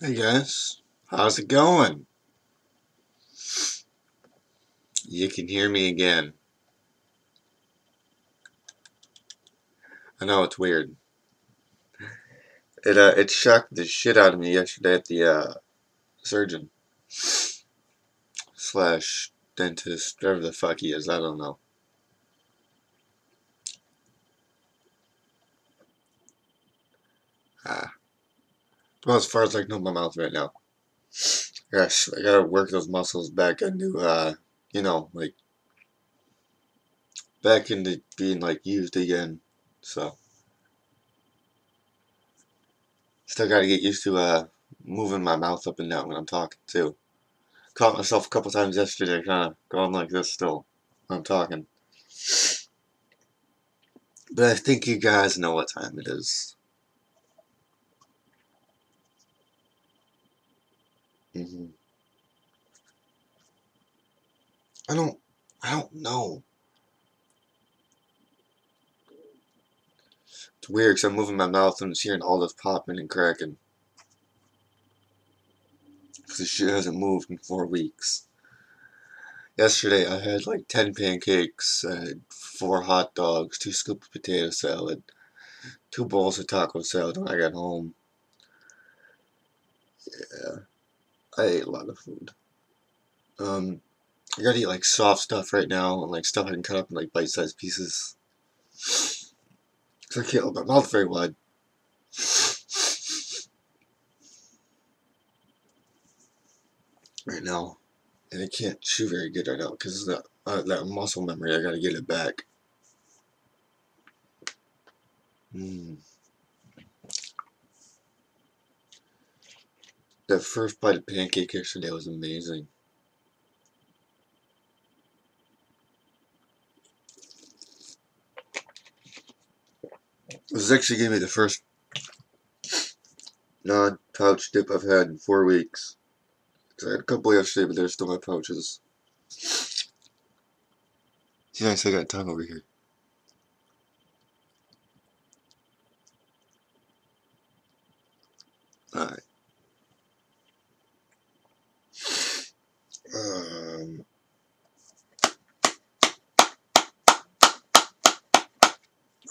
Hey guys, how's it going? You can hear me again. I know it's weird. It uh, it shocked the shit out of me yesterday at the uh, surgeon slash dentist, whatever the fuck he is. I don't know. Ah, well, as far as I can open my mouth right now. Gosh, I gotta work those muscles back into, uh, you know, like, back into being, like, used again. So, still gotta get used to, uh, moving my mouth up and down when I'm talking, too. Caught myself a couple times yesterday, kind of going like this still when I'm talking. But I think you guys know what time it is. Mm-hmm. I don't, I don't know. It's weird because I'm moving my mouth and just hearing all this popping and cracking. Because the shit hasn't moved in four weeks. Yesterday I had like 10 pancakes, had 4 hot dogs, 2 scoops of potato salad, 2 bowls of taco salad when I got home. Yeah, I ate a lot of food. Um, I gotta eat like soft stuff right now and like stuff I can cut up in like bite-sized pieces. Cause I can't open my mouth very wide. Right now. And I can't chew very good right now because that, uh, that muscle memory, I gotta get it back. Mmm. That first bite of pancake yesterday was amazing. This actually gave me the first non-pouch dip I've had in four weeks. I had a couple yesterday, but they're still my pouches. See, I still got tongue over here. Alright. Um,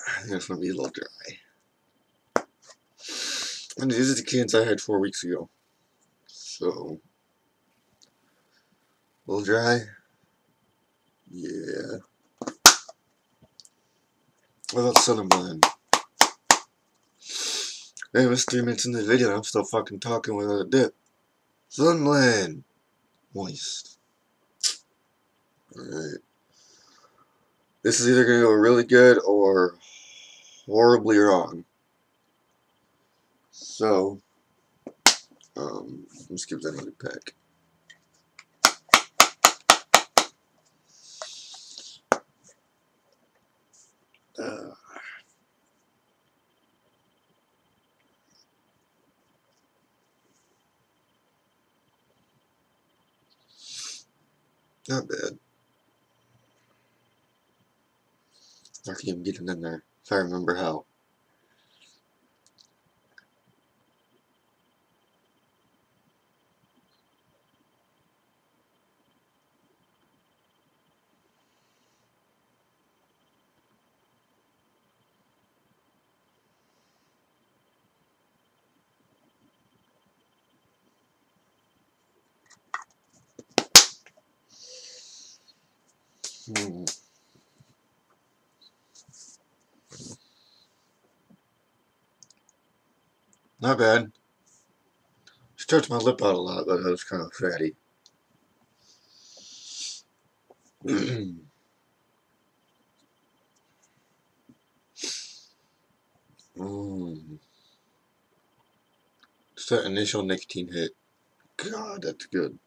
I think it's gonna be a little dry. And these are the cans I had four weeks ago. So, a little dry. Yeah. What about Southern Blend? Hey, it's three minutes in the video and I'm still fucking talking without a dip. Blend. Moist. Alright. This is either going to go really good or horribly wrong. So, um, let's give that another peck. Uh, not bad. I can even get there, if I remember how. Hmm. Not bad. Stretched my lip out a lot, but it was kind of fatty. mm. Just that initial nicotine hit. God, that's good.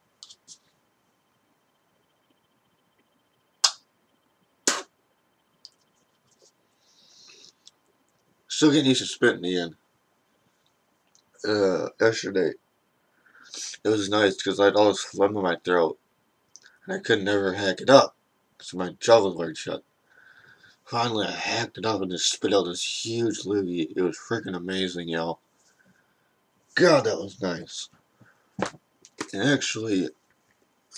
Still getting used to spit in the end. Uh, yesterday, it was nice because I had all this phlegm in my throat, and I could never hack it up, so my jaw was wired shut. Finally, I hacked it up and just spit out this huge loogie. It was freaking amazing, y'all. God, that was nice. And actually,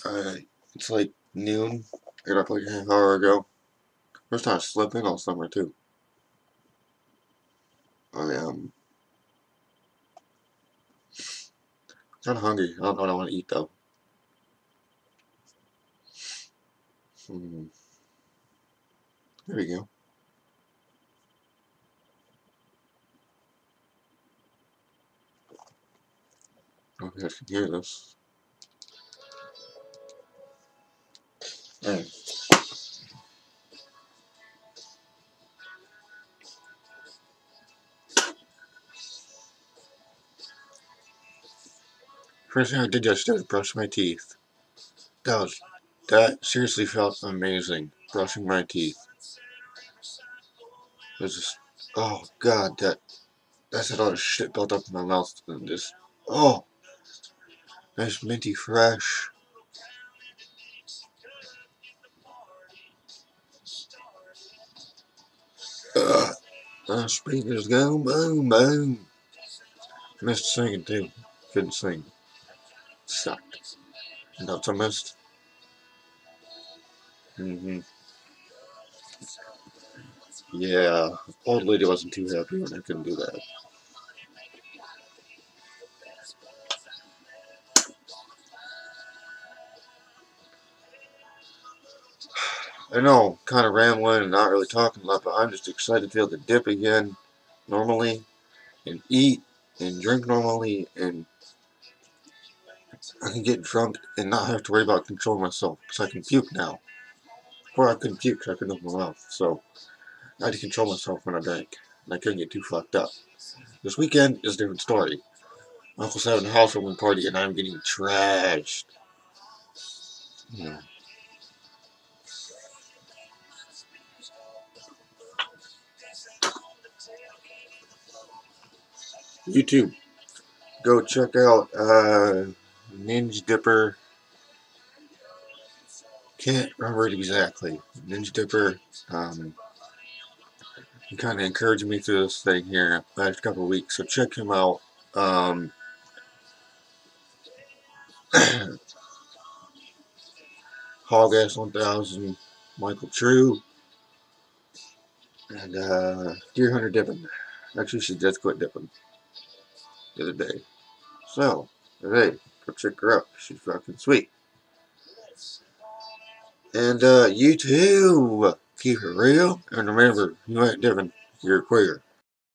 uh, it's like noon. I got up like a half hour ago. First time I slept in all summer too. I am of hungry. I don't know what I want to eat though. Hmm. There we go. Oh, you guys can hear this. Alright. First thing I did yesterday was brush my teeth. That was, that seriously felt amazing, brushing my teeth. It was just, oh god, that, that's a lot of shit built up in my mouth and just, oh, nice minty fresh. Uh, speakers go boom boom. Missed singing too. Couldn't sing. Sucked. Not a missed. Mm-hmm. Yeah, old lady wasn't too happy when I couldn't do that. I know, kind of rambling and not really talking a lot, but I'm just excited to be able to dip again normally and eat and drink normally and I can get drunk and not have to worry about controlling myself because I can puke now. Before I couldn't puke because I couldn't open my mouth. So I had to control myself when I drank and I couldn't get too fucked up. This weekend is a different story. Uncle's having a housewarming party and I'm getting trashed. Yeah. YouTube. Go check out uh, Ninja Dipper. Can't remember it exactly. Ninja Dipper. Um, he kind of encouraged me through this thing here last couple of weeks. So check him out. Um, Hogass 1000, Michael True, and uh, Deer Hunter Dipping. Actually, she just quit dipping the other day. So, hey, go check her out. She's fucking sweet. And uh, you too, keep it real. And remember, you ain't different. You're queer.